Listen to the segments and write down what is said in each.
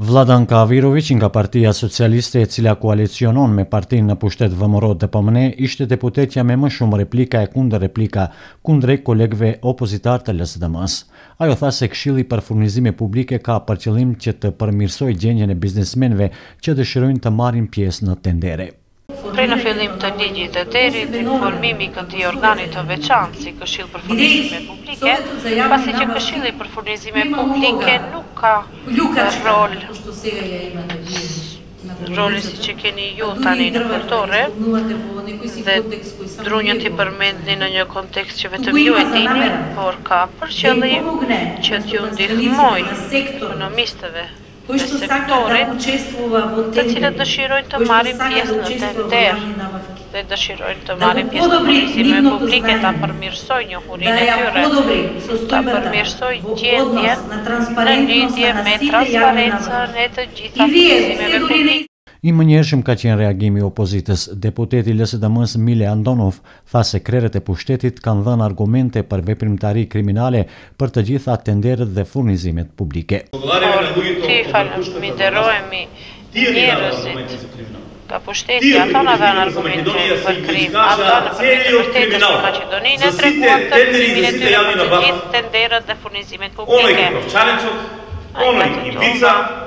Vlladan Kaviroviq nga Partia Socialiste e cila koalicionon me partinë në pushtet VMRO-DPMNE ishte deputetja me më shumë replika e kundërreplika kundrejt kolegëve opozitarë të LSDM-së. Ajo tha se Këshilli për Furnizime Publike ka për qëllim që të përmirësojë gjendjen e biznesmenëve që dëshirojnë të marrin pjesë në tendere. Prej në fillim të ligjit e deri tek formimi i këtij organi të veçantë si Këshill për Furnizime Publike, pasi që Këshilli për Furnizime Publike nuk ka rol, roli siç e keni ju tani në Punëtorë, dhe drunjët i përmendni në një kontekst që vetëm ju e dini, por ka për qëllim që t'u ndihmojë ekonomistëve, të sektorit, të cilët dëshirojnë të marrin pjesë në tender dhe dëshirojnë të marrin pjesë në furnizime publike, ta përmirësojë njohuritë e tyre, ta përmirësojë gjendjen në lidhje me transparencën e të gjitha furnizimeve publike. I menjëhershëm ka qenë reagimi i opozitës. Deputeti i LSDM-së Mile Andonov tha se krerët e pushtetit kanë dhënë argumente për veprimtari kriminale për të gjitha tenderët dhe furnizimet publike. Por që i falënderohemi njerëzit nga pushteti ata na dhanë argumente për krim a dhënë për vete vërtetës për Maqedoninë e treguan tërësimin e tyre për të gjithë tenderët dhe furnizimet publike. Ai patentova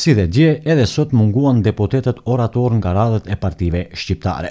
Si dhe dje, edhe sot munguan deputetët oratorë nga radhët e partive shqiptare.